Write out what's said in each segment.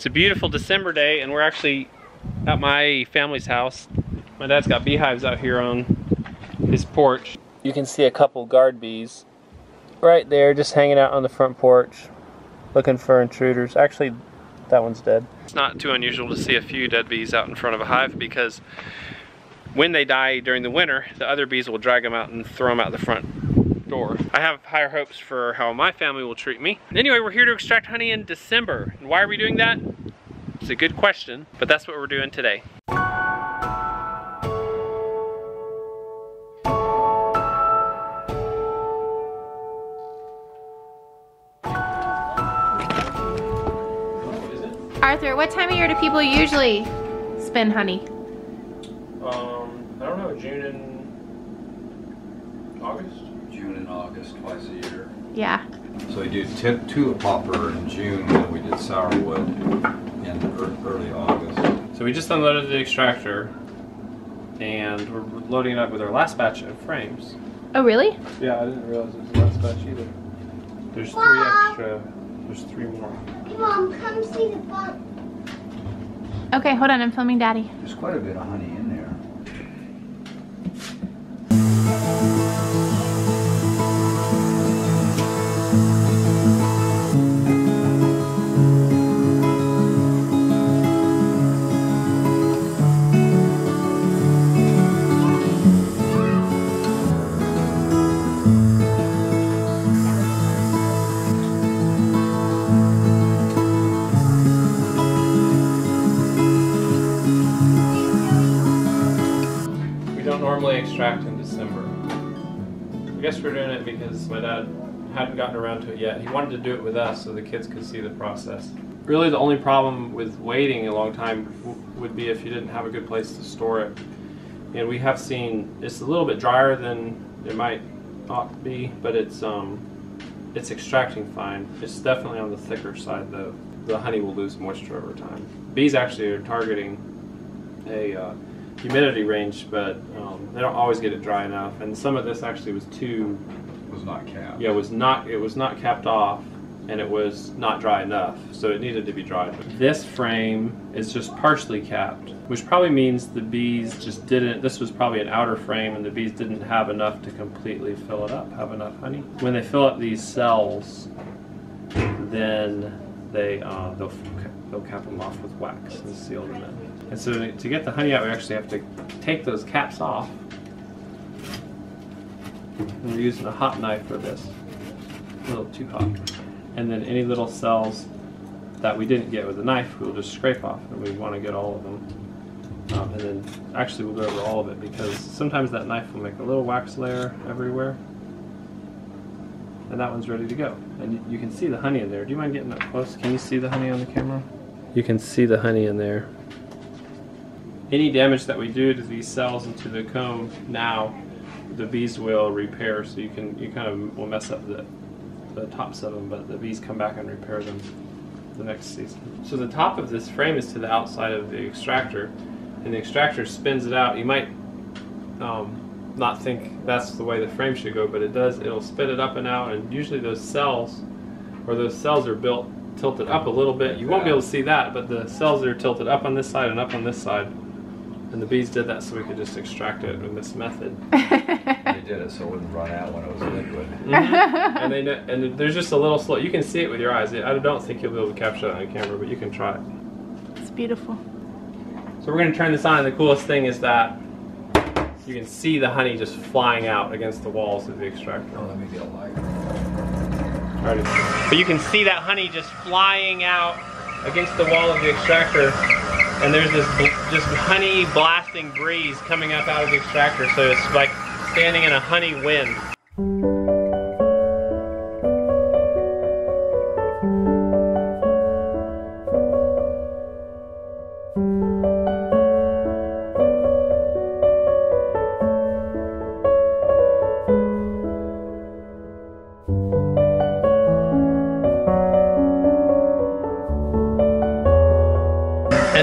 It's a beautiful December day and we're actually at my family's house. My dad's got beehives out here on his porch. You can see a couple guard bees right there just hanging out on the front porch looking for intruders. Actually, that one's dead. It's not too unusual to see a few dead bees out in front of a hive because when they die during the winter, the other bees will drag them out and throw them out the front door. I have higher hopes for how my family will treat me. Anyway, we're here to extract honey in December. And why are we doing that? It's a good question, but that's what we're doing today. Arthur, what time of year do people usually spend honey? Um, I don't know, June and August? June and August, twice a year. Yeah. So we do t- tulip poplar in June, and we did sourwood in early August. So we just unloaded the extractor and we're loading it up with our last batch of frames. Oh, really? Yeah, I didn't realize it was the last batch either. There's three extra, there's three more. Mom, come see the fun. Okay, hold on. I'm filming Daddy. There's quite a bit of honey extract in December. I guess we're doing it because my dad hadn't gotten around to it yet. He wanted to do it with us so the kids could see the process. Really the only problem with waiting a long time would be if you didn't have a good place to store it. And we have seen it's a little bit drier than it might ought be, but it's um it's extracting fine. It's definitely on the thicker side though. The honey will lose moisture over time. Bees actually are targeting a uh, humidity range, but um, they don't always get it dry enough. And some of this actually was too, It was not capped. yeah, was not it was not capped off, and it was not dry enough, so it needed to be dried. This frame is just partially capped, which probably means the bees just didn't. This was probably an outer frame, and the bees didn't have enough to completely fill it up, have enough honey. When they fill up these cells, then they uh, they'll they'll cap them off with wax and seal them in. And so to get the honey out, we actually have to take those caps off. And we're using a hot knife for this, a little too hot. And then any little cells that we didn't get with the knife, we'll just scrape off, and we want to get all of them. Um, and then actually we'll go over all of it because sometimes that knife will make a little wax layer everywhere. And that one's ready to go. And you- you can see the honey in there. Do you mind getting up close? Can you see the honey on the camera? You can see the honey in there. Any damage that we do to these cells and to the comb now, the bees will repair. So you can you kind of will mess up the the tops of them, but the bees come back and repair them the next season. So the top of this frame is to the outside of the extractor, and the extractor spins it out. You might um, not think that's the way the frame should go, but it does. It'll spin it up and out, and usually those cells, or those cells are built tilted up a little bit. You won't be able to see that, but the cells are tilted up on this side and up on this side. And the bees did that so we could just extract it with this method. They did it so it wouldn't run out when it was liquid. Mm-hmm. and they kn- and there's just a little slow. You can see it with your eyes. I don't think you'll be able to capture that on camera, but you can try it. It's beautiful. So we're going to turn this on, and the coolest thing is that you can see the honey just flying out against the walls of the extractor. Oh, let me get a light. Alrighty. But you can see that honey just flying out against the wall of the extractor, and there's this just honey blasting breeze coming up out of the extractor, so it's like standing in a honey wind.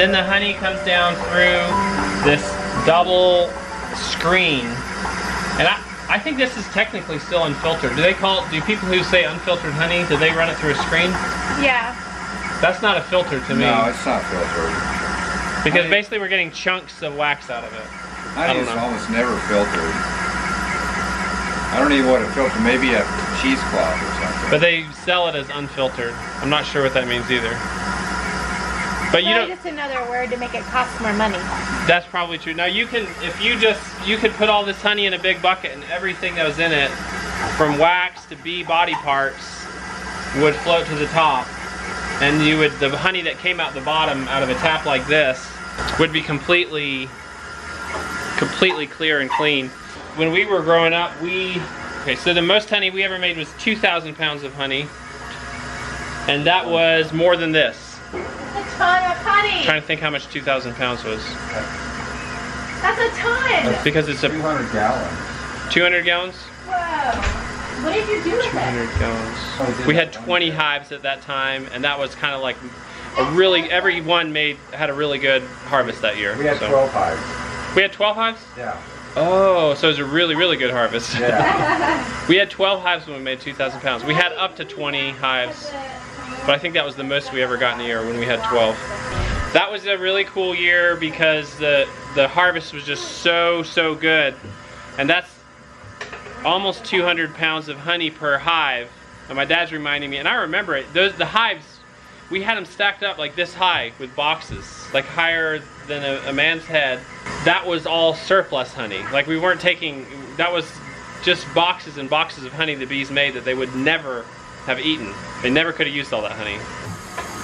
Then the honey comes down through this double screen. And I, I think this is technically still unfiltered. Do they call it, do people who say unfiltered honey, do they run it through a screen? Yeah. That's not a filter to me. No, it's not filtered. because honey- basically we're getting chunks of wax out of it. I Honey don't is know. almost never filtered. I don't even want to filter. Maybe a cheesecloth or something. But they sell it as unfiltered. I'm not sure what that means either. But you don't. just another word to make it cost more money. That's probably true. Now you can, if you just, you could put all this honey in a big bucket and everything that was in it, from wax to bee body parts, would float to the top. And you would, the honey that came out the bottom out of a tap like this, would be completely, completely clear and clean. When we were growing up, we, okay, so the most honey we ever made was 2,000 pounds of honey. And that was more than this. A ton of honey. trying to think how much 2,000 pounds was. That's a ton. Because it's a 200 gallons. 200 gallons? Whoa. What did you do with it? 200 gallons. Oh, We had 20 day. hives at that time, and that was kind of like a really, every one made, had a really good harvest that year. We had so. 12 hives. We had 12 hives? Yeah. Oh, so it was a really, really good harvest. Yeah. we had 12 hives when we made 2,000 pounds. We had up to 20 hives, but I think that was the most we ever got in a year when we had 12. That was a really cool year because the the harvest was just so so good, and that's almost 200 pounds of honey per hive. And my dad's reminding me, and I remember it. Those the hives, we had them stacked up like this high with boxes, like higher than a, a man's head. That was all surplus honey. Like we weren't taking. That was just boxes and boxes of honey the bees made that they would never have eaten. They never could have used all that honey.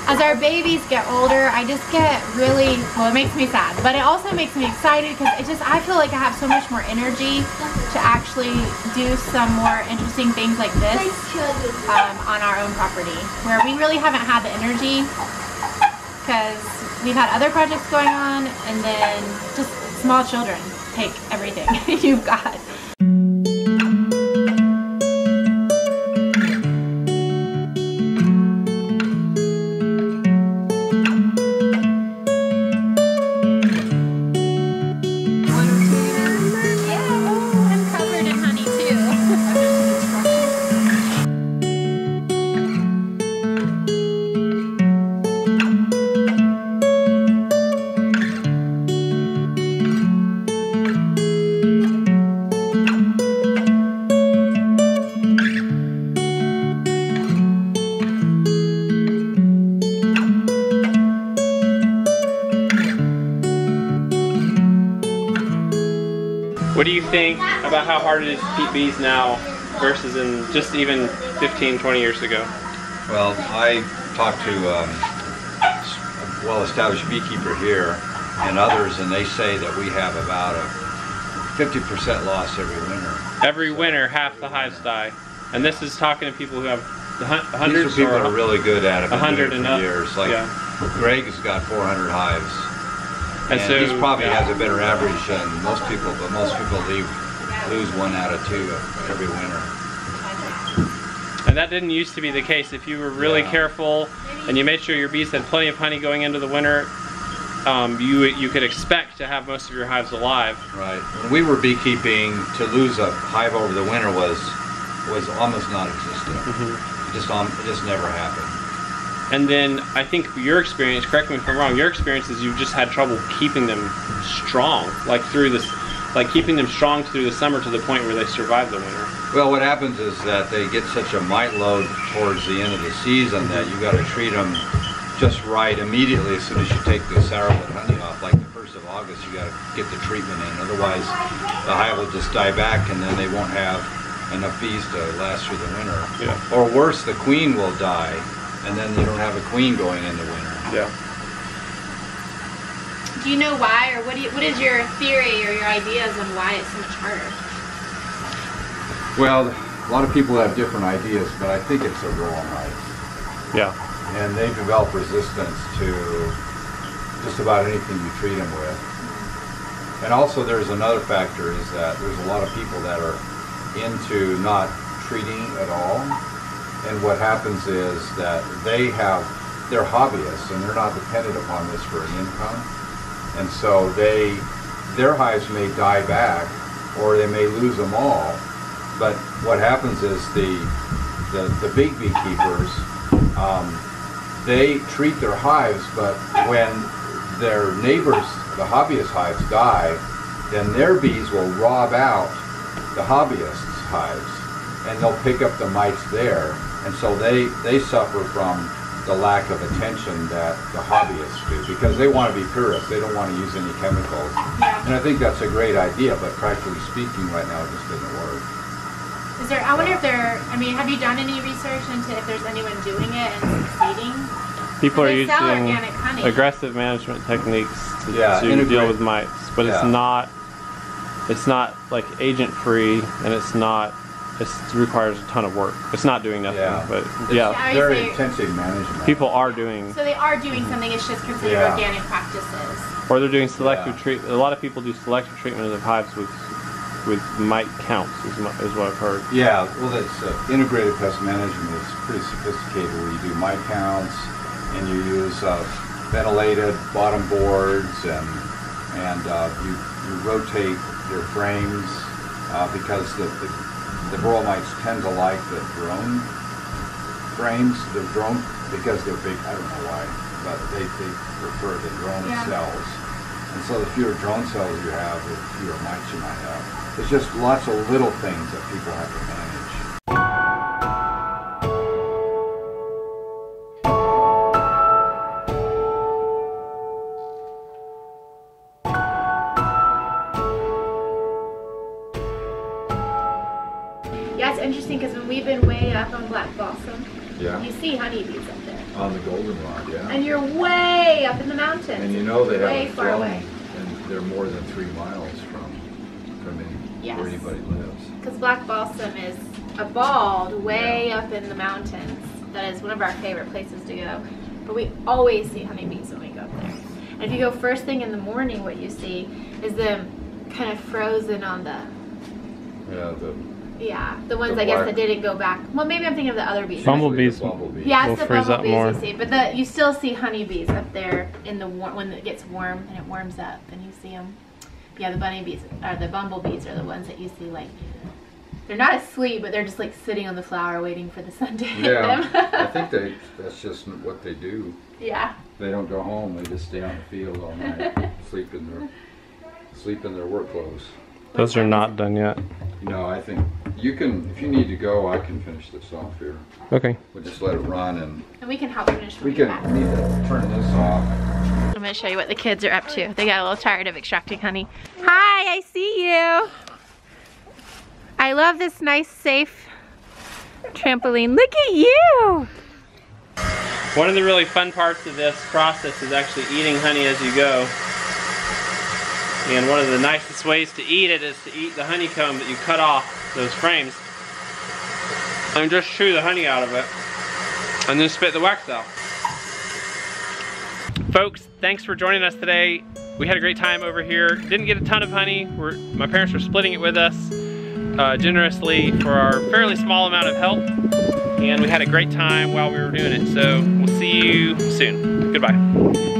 As our babies get older, I just get really, well, it makes me sad, but it also makes me excited because it just, I feel like I have so much more energy to actually do some more interesting things like this um, on our own property, where we really haven't had the energy because we've had other projects going on and then just small children take everything you've got. Think about how hard it is to keep bees now versus in just even 15, 20 years ago? Well, I talked to um, a well-established beekeeper here and others, and they say that we have about a 50% loss every winter. Every winter, half the hives die. And this is talking to people who have These hundreds are people that are really good at it. a hundred and it years. Like yeah. Greg has got 400 hives, And and, so, he's probably yeah. has a better average than most people. But most people leave lose one out of two every winter. And that didn't used to be the case. If you were really Yeah. careful and you made sure your bees had plenty of honey going into the winter, um, you you could expect to have most of your hives alive. Right. When we were beekeeping, to lose a hive over the winter was was almost non-existent. Mm-hmm. Just um, it just never happened. And then I think your experience, correct me if I'm wrong, your experience is you've just had trouble keeping them strong, like through this, like keeping them strong through the summer to the point where they survive the winter. Well, what happens is that they get such a mite load towards the end of the season that you got to treat them just right immediately as soon as you take the sourwood honey off. Like the first of August, you got to get the treatment in. Otherwise, the hive will just die back, and then they won't have enough bees to last through the winter. Yeah. Or worse, the queen will die, and then you don't have a queen going into winter. Yeah. Do you know why, or what, do you, what is your theory or your ideas on why it's so much harder? Well, a lot of people have different ideas, but I think it's a wrong hive. Yeah. and they develop resistance to just about anything you treat them with. And also, there's another factor is that there's a lot of people that are into not treating at all, and what happens is that they have they're hobbyists and they're not dependent upon this for an income, and so they their hives may die back or they may lose them all. But what happens is the the, the big beekeepers um, they treat their hives, but when their neighbors, the hobbyist hives, die, then their bees will rob out the hobbyists' hives, and they'll pick up the mites there, and so they they suffer from the lack of attention that the hobbyists do because they want to be purists. They don't want to use any chemicals. Yeah. And I think that's a great idea, but practically speaking, right now it just doesn't work. Is there? I wonder if there. I mean, have you done any research into if there's anyone doing it and succeeding? People are using sell organic honey. aggressive management techniques to, Yeah, to deal with mites, but it's not. It's not like agent free, and it's not. It's, it requires a ton of work. It's not doing nothing, Yeah. but It's yeah, I very say- intensive management. people are doing, So they are doing something. It's just considered Yeah. organic practices. or they're doing selective Yeah. treat. A lot of people do selective treatment of their hives with with mite counts, is, my, is what I've heard. Yeah, well, that's uh, integrated pest management is pretty sophisticated where you do mite counts and you use uh, ventilated bottom boards and and uh, you, you rotate your frames uh, because the, the, the varroa mites tend to like the drone frames, the drone, because they're big, I don't know why, but they, they prefer the drone Yeah. cells. And so the fewer drone cells you have, the fewer mites you might have. It's just lots of little things that people have to manage. We've been way up on Black Balsam, Yeah. you see honeybees up there, On the goldenrod, yeah. and you're way up in the mountains. And you know they way have a far drone, away. and they're more than three miles from from any, Yes. where anybody lives. Because Black Balsam is a bald way up in the mountains. That is one of our favorite places to go. But we always see honeybees when we go up there. And if you go first thing in the morning, what you see is them kind of frozen on the, Yeah, the yeah, the ones The I guess black- that didn't go back. Well, maybe I'm thinking of the other bees. Bumblebees. Bumblebee. Yeah, will it's the freeze up bumblebees more. you see, but the you still see honeybees up there in the war- when it gets warm and it warms up, and you see them. Yeah, the bunnybees or the bumblebees are the ones that you see like they're not asleep, but they're just like sitting on the flower waiting for the sun to hit Yeah, them. I think they, that's just what they do. yeah, They don't go home, they just stay on the field all night, sleep in their, sleep in their work clothes. Those are not done yet. No, I think, you can, if you need to go, I can finish this off here. Okay. We'll just let it run and and we can help finish. we can, back. need to turn this off. I'm gonna show you what the kids are up to. They got a little tired of extracting honey. Hi, I see you. I love this nice, safe trampoline. Look at you. One of the really fun parts of this process is actually eating honey as you go. And one of the nicest ways to eat it is to eat the honeycomb that you cut off those frames. And just chew the honey out of it. And then spit the wax out. Folks, thanks for joining us today. We had a great time over here. Didn't get a ton of honey. We're, my parents were splitting it with us uh, generously for our fairly small amount of help. And we had a great time while we were doing it. So we'll see you soon. Goodbye.